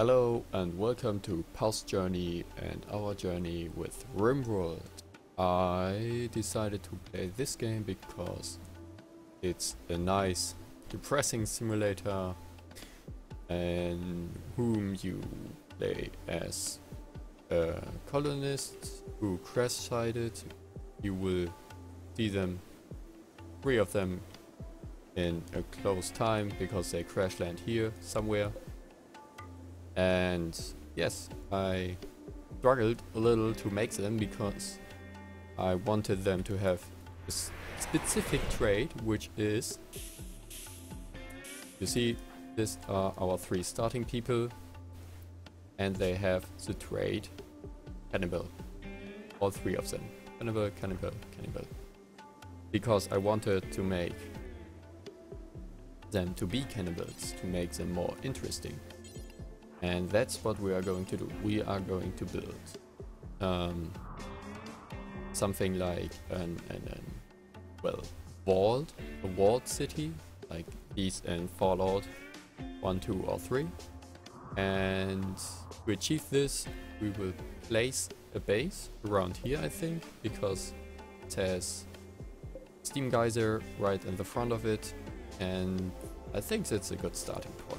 Hello and welcome to PoWs Journey and our journey with RimWorld. I decided to play this game because it's a nice, depressing simulator and whom you play as a colonist who crash-sighted. You will see them, three of them in a close time because they crash land here somewhere. And yes, I struggled a little to make them because I wanted them to have a specific trait, which is, you see, these are our three starting people, and they have the trait cannibal. All three of them. Cannibal, cannibal, cannibal. Because I wanted to make them to be cannibals, to make them more interesting. And that's what we are going to do. We are going to build um, something like an, an, an, well, walled, a walled city, like these in Fallout 1, 2 or 3. And to achieve this, we will place a base around here, I think, because it has Steam Geyser right in the front of it, and I think that's a good starting point.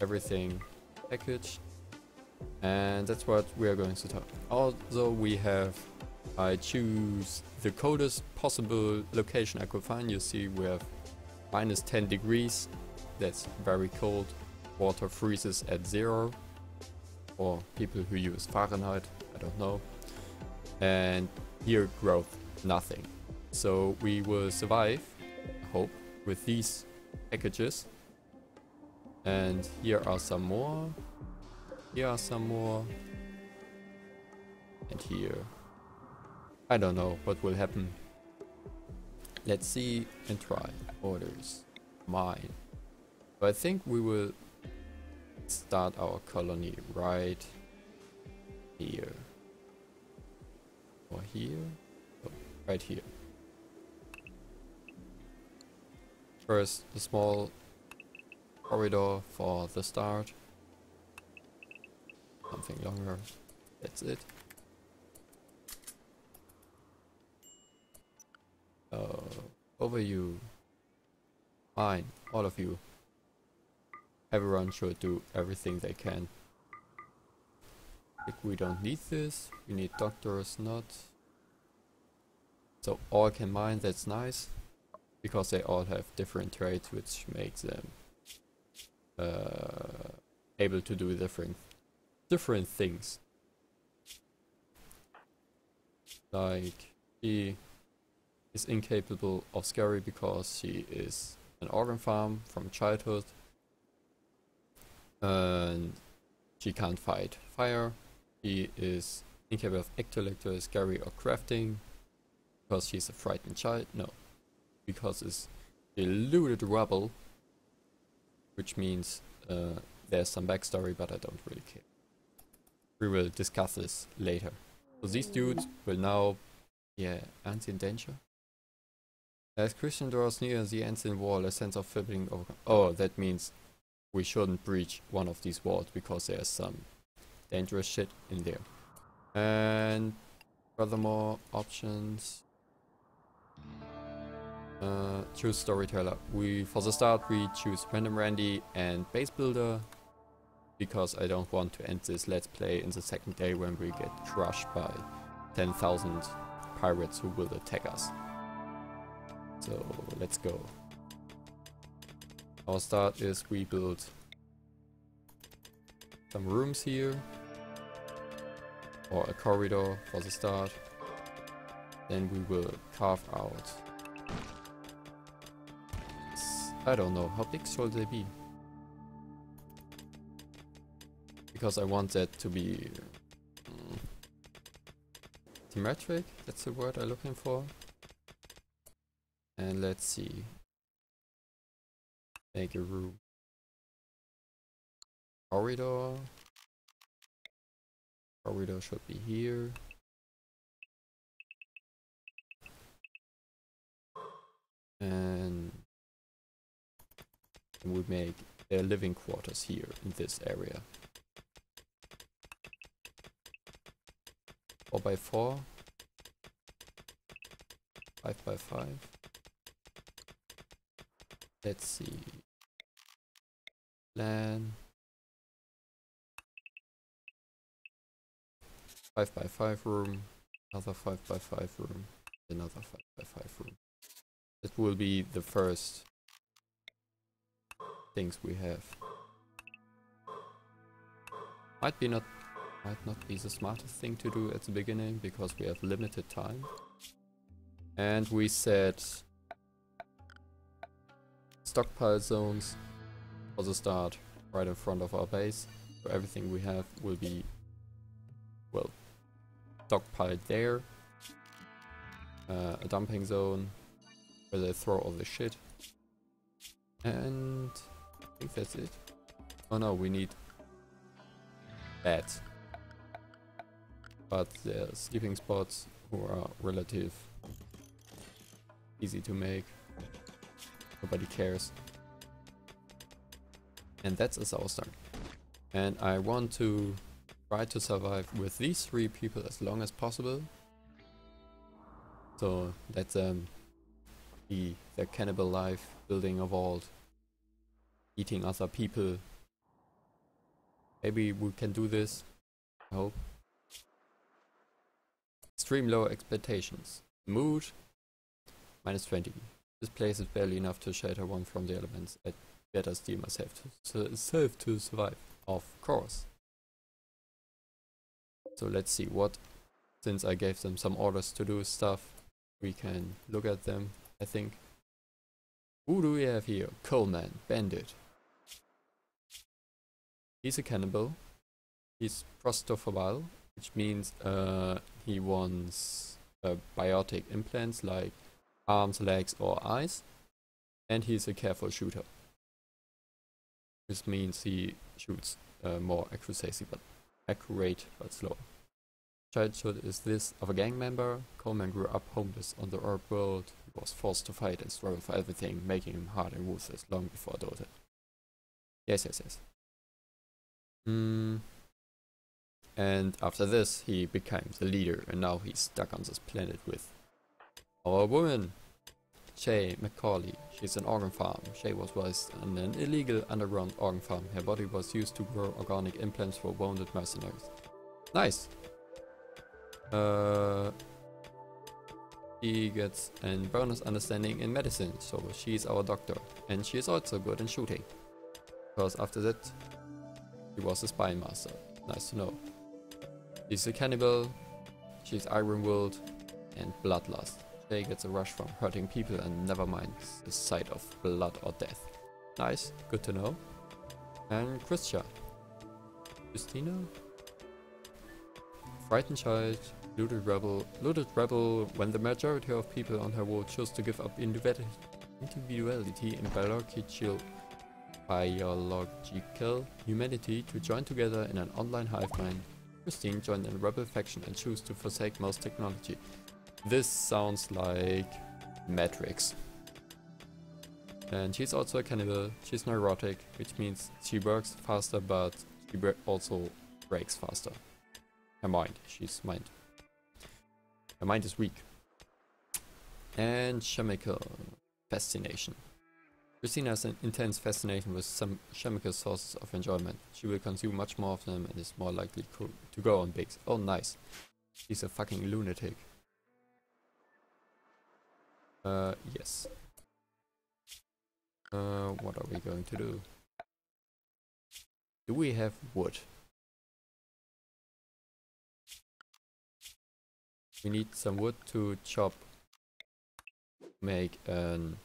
Everything package and that's what we are going to talk. Also, we have, I choose the coldest possible location I could find. You see, we have minus 10 degrees. That's very cold. Water freezes at zero. Or people who use Fahrenheit, I don't know. And here growth, nothing. So we will survive, I hope, with these packages. And here are some more. Here are some more. And here. I don't know what will happen. Let's see and try. Orders. Mine. But I think we will start our colony right here. Or here? Oh, right here. First, a small corridor for the start. Something longer. That's it. Uh, over you. Fine, all of you. Everyone should do everything they can. If we don't need this, we need doctors, not. So all can mine, that's nice because they all have different traits which makes them uh, able to do different different things. Like she is incapable of scary because she is an organ farm from childhood and she can't fight fire. She is incapable of ectolector, scary or crafting because she's a frightened child. No, because it's deluded rubble, which means uh, there's some backstory, but I don't really care. We will discuss this later. So these dudes will now, yeah, ants in danger. As Christian draws near the ancient wall, a sense of fibbling over. Oh, that means we shouldn't breach one of these walls because there's some dangerous shit in there. And furthermore, options. Uh, choose storyteller. We for the start we choose random Randy and base builder because I don't want to end this let's play in the second day when we get crushed by 10,000 pirates who will attack us. So let's go. Our start is we build some rooms here or a corridor for the start. Then we will carve out I don't know, how big should they be? Because I want that to be... Um, symmetric, that's the word I'm looking for. And let's see. Make a room. Corridor. Corridor should be here. And we make their living quarters here in this area. 4 by 4 5 by 5 let's see. Plan. 5 by 5 room another 5 by 5 room another 5 by 5 room. That will be the first things we have might be not might not be the smartest thing to do at the beginning because we have limited time and we set stockpile zones for the start right in front of our base. So everything we have will be, well, stockpiled there. Uh, a dumping zone where they throw all the shit. And I think that's it. Oh no, we need beds. But the sleeping spots are relative easy to make. Nobody cares. And that's as our start. And I want to try to survive with these three people as long as possible. So let um, them be their cannibal life, building a vault, eating other people. Maybe we can do this. I hope. Extreme low expectations. Mood minus 20. This place is barely enough to shelter one from the elements. I'd better steel myself to, to, to survive. Of course. So let's see what, since I gave them some orders to do stuff, we can look at them, I think. Who do we have here? Coleman, bandit. He's a cannibal. He's prostophobial, which means uh, he wants uh, biotic implants like arms, legs or eyes. And he's a careful shooter. This means he shoots uh, more accuracy but accurate but slow. Childhood is this of a gang member. Coleman grew up homeless on the urbworld. He was forced to fight and struggle for everything, making him hard and ruthless long before adulthood. Yes, yes, yes. Mm. And after this, he became the leader, and now he's stuck on this planet with our woman, Shay McCauley. She's an organ farm. Shay was raised on an illegal underground organ farm. Her body was used to grow organic implants for wounded mercenaries. Nice. Uh, he gets a bonus understanding in medicine, so she's our doctor. And she is also good in shooting. Because after that, he was a spy master. Nice to know. He's a cannibal, she's iron willed, and bloodlust. They gets a rush from hurting people and never mind the sight of blood or death. Nice, good to know. And Christian. Christina? Frightened child, Luddite rebel. Luddite rebel when the majority of people on her world chose to give up individuality and biological, biological humanity to join together in an online hive mind. Christine joined a rebel faction and chose to forsake most technology. This sounds like Matrix. And she's also a cannibal. She's neurotic, which means she works faster, but she also breaks faster. Her mind. She's mind. Her mind is weak. And chemical fascination. Christina has an intense fascination with some chemical sources of enjoyment. She will consume much more of them and is more likely to go on bigs. Oh, nice. She's a fucking lunatic. Uh, yes. Uh, what are we going to do? Do we have wood? We need some wood to chop, make an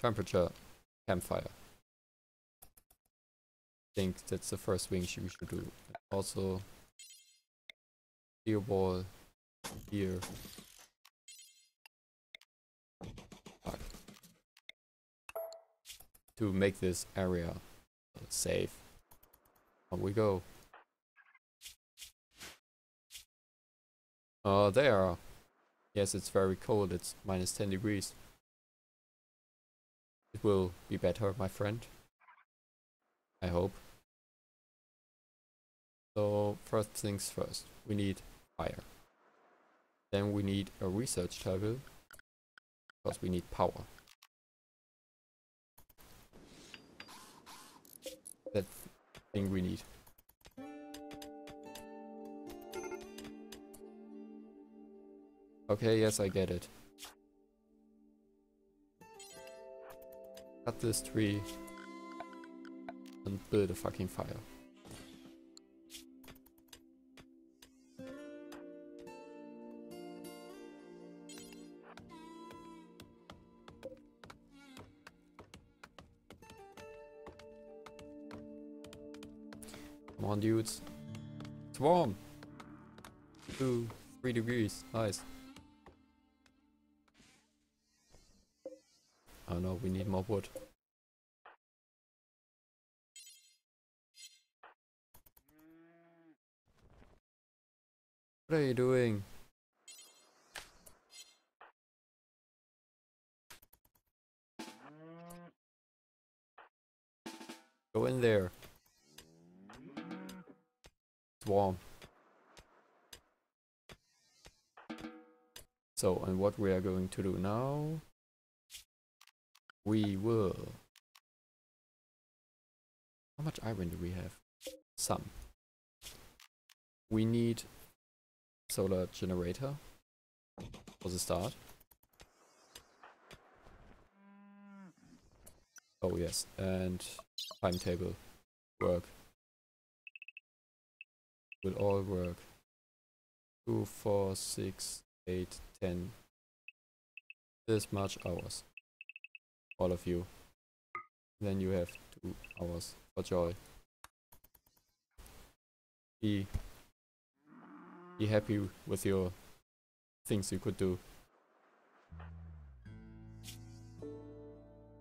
temperature campfire. I think that's the first thing we should do. Also, steel ball here. to make this area safe. On we go. Oh, there. Yes, it's very cold. It's minus 10 degrees. It will be better, my friend. I hope. So first things first, we need fire. Then we need a research table, because we need power. That thing we need. Okay, yes, I get it. Cut this tree and build a fucking fire. Come on, dudes. It's warm. Two, three degrees. Nice. Wood. What are you doing? Go in there. It's warm. So, and what we are going to do now? We will. How much iron do we have? Some. We need solar generator for the start. Oh yes, and timetable work will all work. Two, four, six, eight, ten. This much hours. All of you. Then you have two hours for joy. Be be happy with your things you could do.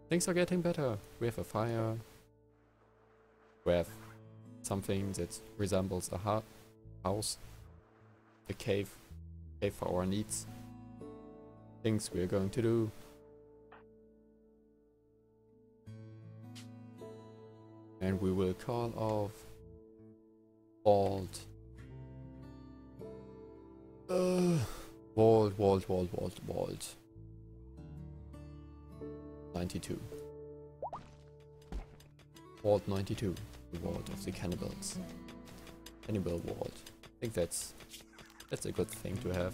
Things are getting better. We have a fire. We have something that resembles a house, a cave, cave for our needs. Things we are going to do. And we will call off Bald. Uh, Wald, Wald, Wald, Wald, Wald. 92. Wald 92. The Ward of the Cannibals. Cannibal Ward. I think that's that's a good thing to have.